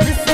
Good to see